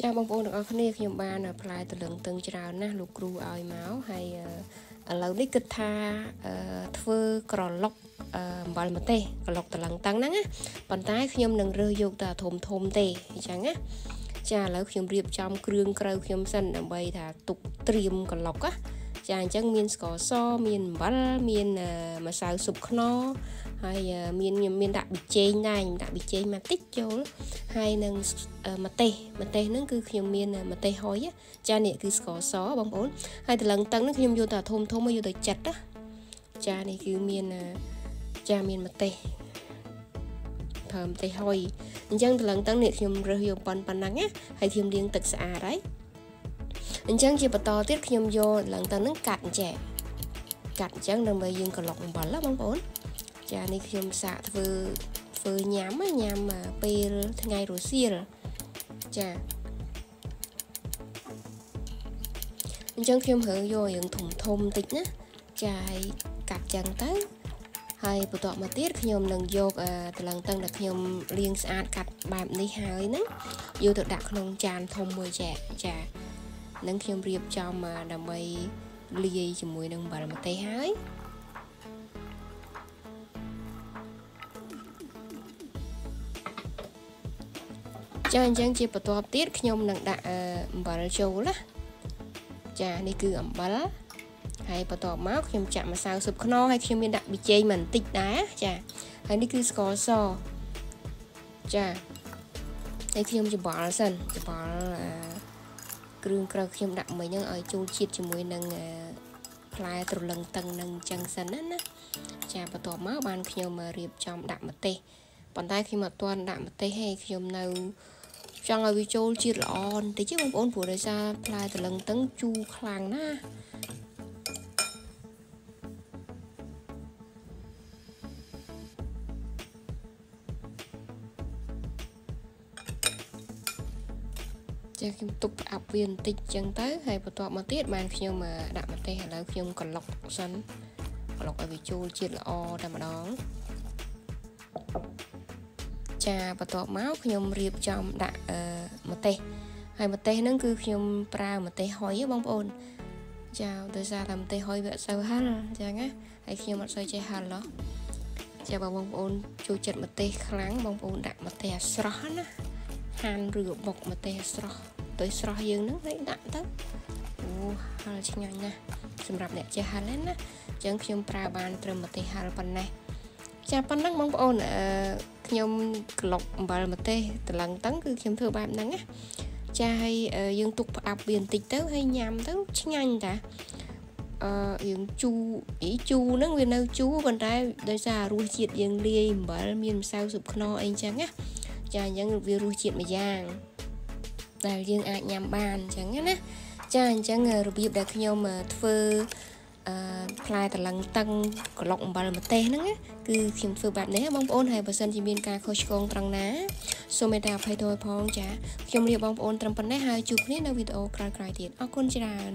ចាបងប្អូនទាំងអស់គ្នាខ្ញុំបានផ្លែតលឹងតឹងច្រើនណាស់លោកគ្រូឲ្យមកហើយឥឡូវនេះគិតថាធ្វើក្រឡុកអំបិលម្ទេសក្រឡុកតលឹងតឹងហ្នឹងណាប៉ុន្តែខ្ញុំនឹងរើសយកតែធំធំទេអញ្ចឹងណាចាឥឡូវខ្ញុំរៀបចំគ្រឿងក្រៅខ្ញុំសិនដើម្បីថាទុកត្រៀមក្រឡុកណា ចាអញ្ចឹងមានស្ករសមានអំបិលមានម្សៅស៊ុបខ្នុរហើយមានខ្ញុំមានដាក់ប៊ីចេងដែរខ្ញុំដាក់ប៊ីចេងមកតិចចូលហើយនឹងម្ទេសម្ទេសហ្នឹងគឺខ្ញុំមានម្ទេសហុយចានេះគឺស្ករសបងប្អូនហើយតលឹងតឹងហ្នឹងខ្ញុំយកតែធំធំមកយកទៅចិតណាចានេះគឺមានចាមានម្ទេសប្រើម្ទេសហុយអញ្ចឹងតលឹងតឹងនេះខ្ញុំរើសយកប៉ុនប៉ុណ្ណឹងណាហើយខ្ញុំលាងទឹកស្អាតហើយ អញ្ចឹងជាបន្តទៀតខ្ញុំយកឡើងទៅនឹងកាត់អញ្ចេះកាត់អញ្ចឹងដើម្បីយើងក្លុកអំបិលណាបងប្អូនចានេះខ្ញុំសាកធ្វើធ្វើញ៉ាំញ៉ាំពេលថ្ងៃរសៀលចាអញ្ចឹងខ្ញុំរើយករឿងធំធំតិចណាចាហើយកាត់ចឹងទៅហើយបន្ទាប់មកទៀតខ្ញុំនឹងយកតលឹងតឹងដែលខ្ញុំលាងស្អាតកាត់បែបនេះហើយហ្នឹងយកទៅដាក់ក្នុងចានធំមួយចាចា នឹងខ្ញុំរៀបចំដើម្បីលាយជាមួយនឹងអំបិលម្ទេសហើយចាអញ្ចឹងជាបន្ទាប់ទៀតខ្ញុំនឹងដាក់អំបិលចូលណាចានេះគឺអំបិលហើយបន្ទាប់មកខ្ញុំចាក់ម្សៅស៊ុបខ្នុរហើយខ្ញុំមានដាក់ប៊ីចេងបន្តិចដែរចាហើយនេះគឺស្ករសចាហើយខ្ញុំច្បល់សិនច្បល់ គ្រឿងក្រៅខ្ញុំដាក់មិញហ្នឹងឲ្យចូលជាតិជាមួយនឹងផ្លែត្រលឹងតឹងនឹងអញ្ចឹងសិនណាណាចាបន្ទាប់មកបានខ្ញុំរៀបចំដាក់ម្ទេសប៉ុន្តែខ្ញុំអត់ទាន់ដាក់ម្ទេសទេខ្ញុំនៅចង់ឲ្យវាចូលជាតិល្អបន្តិចទេបងប្អូនព្រោះដោយសារផ្លែតលឹងតឹងជូរខ្លាំងណា ចាខ្ញុំទុកផ្អាប់វាបន្តិចចឹងទៅហើយបន្ទាប់មកទៀតបានខ្ញុំដាក់ម្ទេសឥឡូវខ្ញុំក្លុកសិនក្លុកឲ្យវាចូលជាតិល្អតែម្ដងចាបន្ទាប់មកខ្ញុំរៀបចំដាក់អឺម្ទេសហើយម្ទេសហ្នឹងគឺខ្ញុំប្រើម្ទេសហុយបងប្អូនចាដោយសារតែម្ទេសហុយវាអត់សូវហឹរចឹងណាហើយខ្ញុំអត់សូវចេះហឹរឡោះចាបងប្អូនចូលចិត្តម្ទេសខ្លាំងបងប្អូនដាក់ម្ទេសឲ្យស្រស់ណា ហាន់ឬបុកម្ទេសឲ្យស្រស់ទៅស្រស់យើងហ្នឹងហើយដាក់ទៅអូហឹរឆ្ងាញ់ណាស់សម្រាប់អ្នកចេះហឹរណាអញ្ចឹងខ្ញុំប្រើបានត្រឹមម្ទេសហឹរប៉ុណ្ណេះចាប៉ុណ្ណឹងបងប្អូនអឺខ្ញុំក្លុកអំបិលម្ទេសតឡឹងតឹងគឺខ្ញុំធ្វើបែបហ្នឹងណាចាហើយយើងទុកផ្អាប់វាបន្តិចទៅហើយញ៉ាំទៅឆ្ងាញ់តាអឺយើងជូអីជូហ្នឹងវានៅជូប៉ុន្តែដោយសាររសជាតិយើងលាយអំបិលមានម្សៅស៊ុបខ្នុរអីចឹងណា ចាអញ្ចឹងវារសជាតិមួយយ៉ាងដែលយើងអាចញ៉ាំបានអញ្ចឹងណាចាអញ្ចឹងរបៀបដែលខ្ញុំធ្វើអឺផ្លែតលឹងតឹងក្លុកអំបិលម្ទេសហ្នឹងគឺខ្ញុំធ្វើបែបនេះបងប្អូនហើយបើសិនជាមានការខុសឆ្គងត្រង់ណាសូមមេត្តាអភ័យទោសផងចាខ្ញុំលាបងប្អូនត្រឹមប៉ុណ្ណេះហើយជួបគ្នានៅវីដេអូក្រោយៗទៀតអរគុណច្រើន